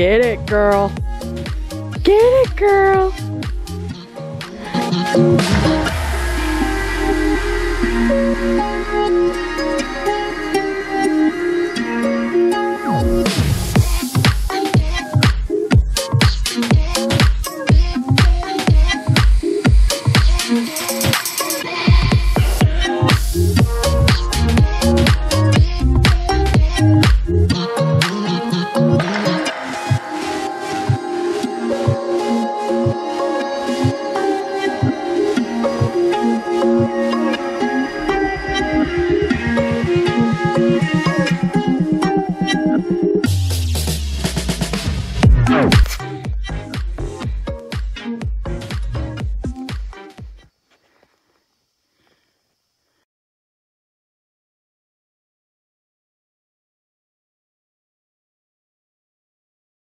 Get it, girl. Get it, girl.